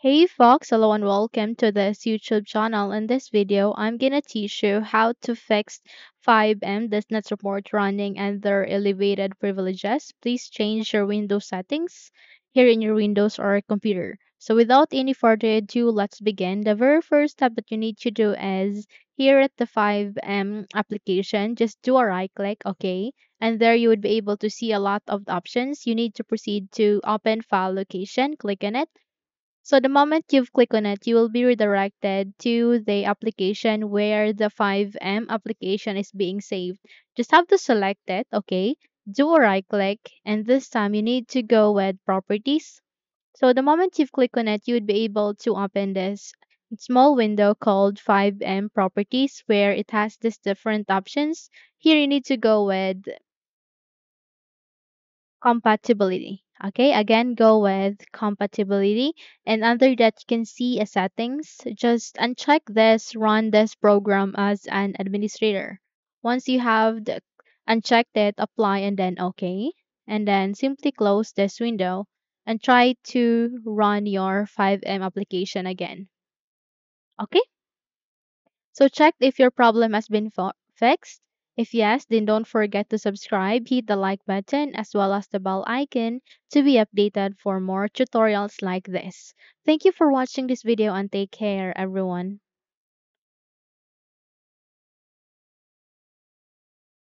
Hey folks, hello and welcome to this YouTube channel. In this video, I'm gonna teach you how to fix FiveM does not support running under elevated privileges. Please change your Windows settings here in your Windows or computer. So without any further ado, let's begin. The very first step that you need to do is here at the FiveM application, just do a right click, okay? And there you would be able to see a lot of options. You need to proceed to open file location, click on it so the moment you've clicked on it, you will be redirected to the application where the FiveM application is being saved. Just have to select it, okay? Do a right click, and this time you need to go with properties. So the moment you've clicked on it, you would be able to open this small window called FiveM properties where it has these different options. Here you need to go with compatibility. Okay, again, go with compatibility. And under that, you can see a settings. Just uncheck this, run this program as an administrator. Once you have the, unchecked it, apply and then OK. And then simply close this window and try to run your FiveM application again. Okay, so check if your problem has been fixed. If yes, then don't forget to subscribe, hit the like button as well as the bell icon to be updated for more tutorials like this. Thank you for watching this video and take care everyone.